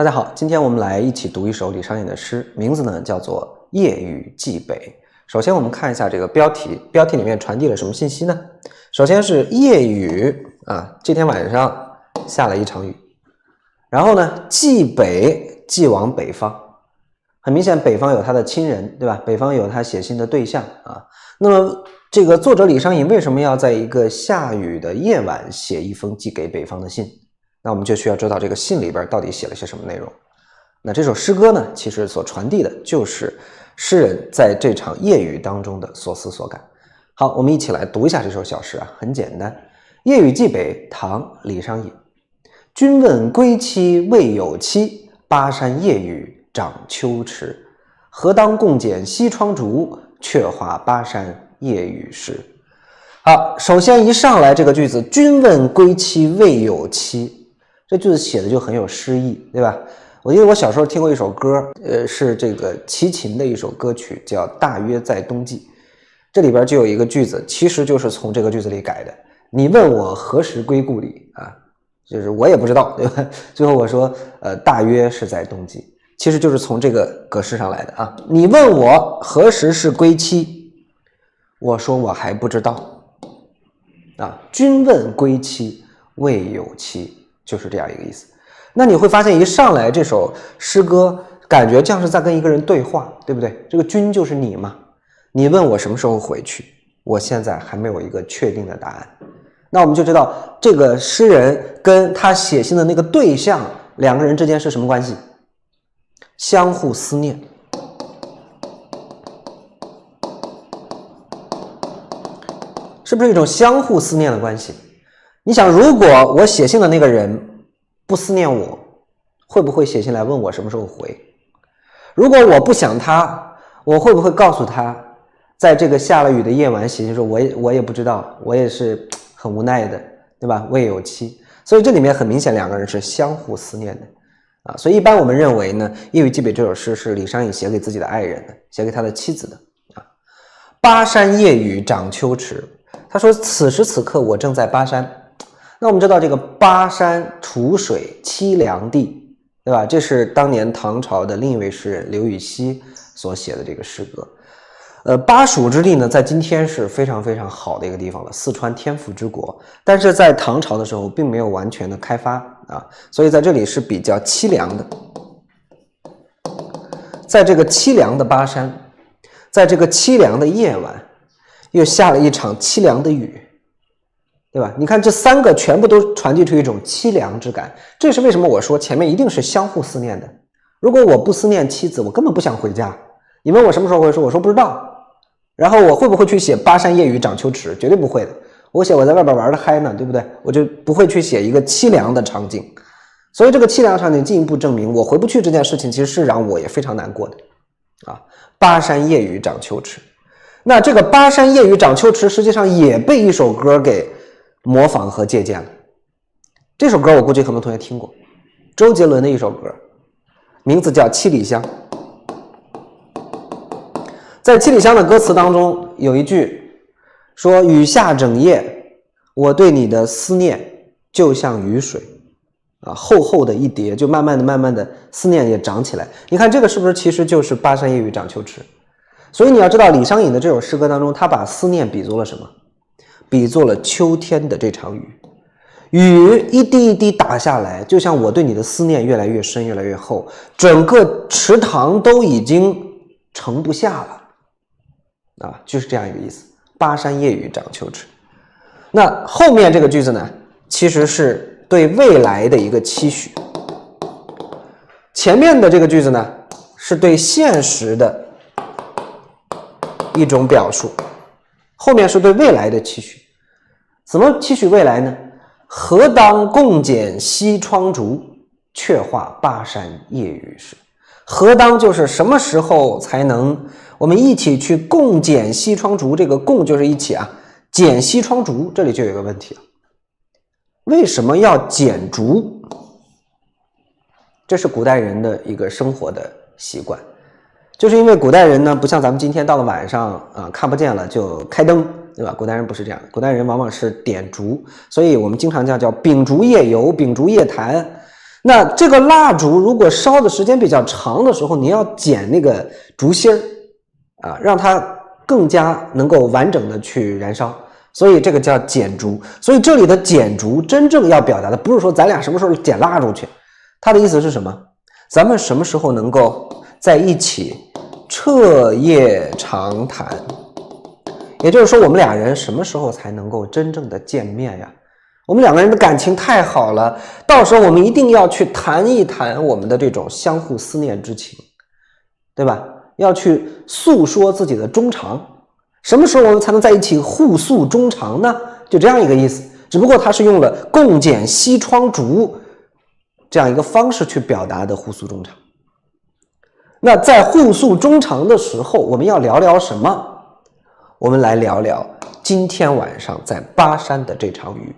大家好，今天我们来一起读一首李商隐的诗，名字呢叫做《夜雨寄北》。首先我们看一下这个标题，标题里面传递了什么信息呢？首先是夜雨啊，这天晚上下了一场雨。然后呢，寄北，寄往北方，很明显北方有他的亲人，对吧？北方有他写信的对象啊。那么这个作者李商隐为什么要在一个下雨的夜晚写一封寄给北方的信？那我们就需要知道这个信里边到底写了些什么内容。那这首诗歌呢，其实所传递的就是诗人在这场夜雨当中的所思所感。好，我们一起来读一下这首小诗啊，很简单，《夜雨寄北》唐·李商隐。君问归期未有期，巴山夜雨涨秋池。何当共剪西窗烛，却话巴山夜雨时。好，首先一上来这个句子，君问归期未有期。这句子写的就很有诗意，对吧？我记得我小时候听过一首歌，呃，是这个齐秦的一首歌曲，叫《大约在冬季》。这里边就有一个句子，其实就是从这个句子里改的。你问我何时归故里啊？就是我也不知道，对吧？最后我说，呃，大约是在冬季，其实就是从这个格式上来的啊。你问我何时是归期，我说我还不知道。啊，君问归期未有期。就是这样一个意思。那你会发现，一上来这首诗歌，感觉像是在跟一个人对话，对不对？这个君就是你嘛？你问我什么时候回去，我现在还没有一个确定的答案。那我们就知道，这个诗人跟他写信的那个对象，两个人之间是什么关系？相互思念，是不是一种相互思念的关系？你想，如果我写信的那个人不思念我，会不会写信来问我什么时候回？如果我不想他，我会不会告诉他，在这个下了雨的夜晚写信说，我也我也不知道，我也是 很无奈的，对吧？未有期，所以这里面很明显两个人是相互思念的啊。所以一般我们认为呢，《夜雨寄北》这首诗是李商隐写给自己的爱人的，写给他的妻子的啊。巴山夜雨涨秋池，他说此时此刻我正在巴山。那我们知道这个巴山楚水凄凉地，对吧？这是当年唐朝的另一位诗人刘禹锡所写的这个诗歌。呃，巴蜀之地呢，在今天是非常非常好的一个地方了，四川天府之国。但是在唐朝的时候，并没有完全的开发啊，所以在这里是比较凄凉的。在这个凄凉的巴山，在这个凄凉的夜晚，又下了一场凄凉的雨。对吧？你看这三个全部都传递出一种凄凉之感，这是为什么？我说前面一定是相互思念的。如果我不思念妻子，我根本不想回家。你问我什么时候回说，我说不知道。然后我会不会去写巴山夜雨涨秋池？绝对不会的。我写我在外边玩的嗨呢，对不对？我就不会去写一个凄凉的场景。所以这个凄凉场景进一步证明，我回不去这件事情其实是让我也非常难过的。啊，巴山夜雨涨秋池，那这个巴山夜雨涨秋池实际上也被一首歌给。模仿和借鉴了这首歌，我估计很多同学听过，周杰伦的一首歌，名字叫《七里香》。在《七里香》的歌词当中，有一句说：“雨下整夜，我对你的思念就像雨水啊，厚厚的一叠，就慢慢的、慢慢的思念也长起来。你看这个是不是其实就是巴山夜雨涨秋池？所以你要知道，李商隐的这首诗歌当中，他把思念比作了什么？比作了秋天的这场雨，雨一滴一滴打下来，就像我对你的思念越来越深，越来越厚，整个池塘都已经盛不下了，啊，就是这样一个意思。巴山夜雨涨秋池，那后面这个句子呢，其实是对未来的一个期许，前面的这个句子呢，是对现实的一种表述。后面是对未来的期许，怎么期许未来呢？何当共剪西窗烛，却话巴山夜雨时。何当就是什么时候才能我们一起去共剪西窗烛？这个共就是一起啊，剪西窗烛，这里就有个问题了。为什么要剪烛？这是古代人的一个生活的习惯。就是因为古代人呢，不像咱们今天到了晚上啊，看不见了就开灯，对吧？古代人不是这样，古代人往往是点烛，所以我们经常叫叫秉烛夜游、秉烛夜谈。那这个蜡烛如果烧的时间比较长的时候，你要剪那个烛芯儿啊，让它更加能够完整的去燃烧。所以这个叫剪烛。所以这里的剪烛真正要表达的不是说咱俩什么时候剪蜡烛去，他的意思是什么？咱们什么时候能够在一起彻夜长谈？也就是说，我们俩人什么时候才能够真正的见面呀？我们两个人的感情太好了，到时候我们一定要去谈一谈我们的这种相互思念之情，对吧？要去诉说自己的衷肠。什么时候我们才能在一起互诉衷肠呢？就这样一个意思。只不过他是用了共剪西窗烛这样一个方式去表达的互诉衷肠。那在互诉衷肠的时候，我们要聊聊什么？我们来聊聊今天晚上在巴山的这场雨。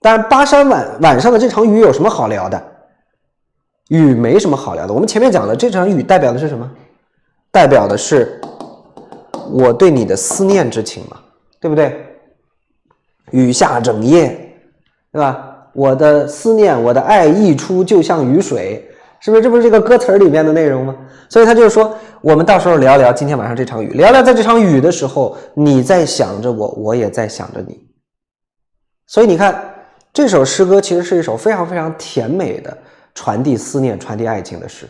当然，巴山晚晚上的这场雨有什么好聊的？雨没什么好聊的。我们前面讲了，这场雨代表的是什么？代表的是我对你的思念之情嘛，对不对？雨下整夜，对吧？我的思念，我的爱溢出，就像雨水，是不是？这不是这个歌词里面的内容吗？所以他就是说，我们到时候聊聊今天晚上这场雨，聊聊在这场雨的时候，你在想着我，我也在想着你。所以你看。这首诗歌其实是一首非常非常甜美的传递思念、传递爱情的诗，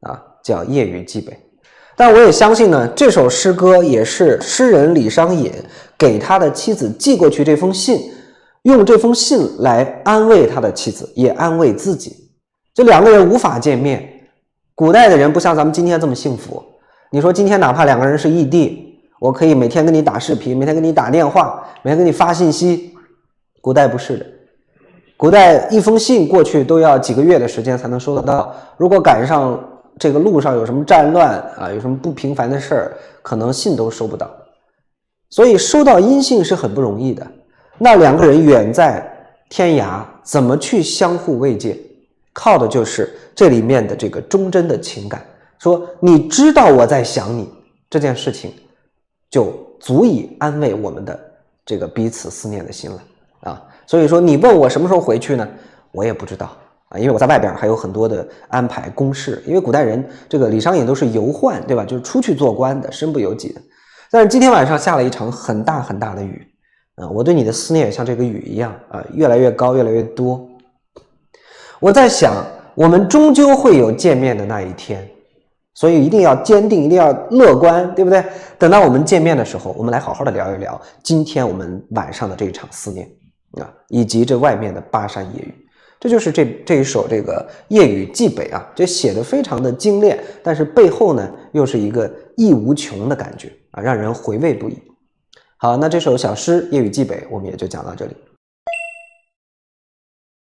啊，叫《夜雨寄北》。但我也相信呢，这首诗歌也是诗人李商隐给他的妻子寄过去这封信，用这封信来安慰他的妻子，也安慰自己。这两个人无法见面，古代的人不像咱们今天这么幸福。你说今天哪怕两个人是异地，我可以每天跟你打视频，每天跟你打电话，每天给你发信息。古代不是的。古代一封信过去都要几个月的时间才能收得到，如果赶上这个路上有什么战乱啊，有什么不平凡的事儿，可能信都收不到。所以收到音信是很不容易的。那两个人远在天涯，怎么去相互慰藉？靠的就是这里面的这个忠贞的情感。说你知道我在想你这件事情，就足以安慰我们的这个彼此思念的心了啊。所以说，你问我什么时候回去呢？我也不知道啊，因为我在外边还有很多的安排公事。因为古代人这个李商隐都是游宦，对吧？就是出去做官的，身不由己的。但是今天晚上下了一场很大很大的雨啊，我对你的思念也像这个雨一样啊，越来越高，越来越多。我在想，我们终究会有见面的那一天，所以一定要坚定，一定要乐观，对不对？等到我们见面的时候，我们来好好的聊一聊今天我们晚上的这一场思念。啊，以及这外面的巴山夜雨，这就是这这一首这个《夜雨寄北》啊，这写的非常的精炼，但是背后呢又是一个意无穷的感觉啊，让人回味不已。好，那这首小诗《夜雨寄北》我们也就讲到这里。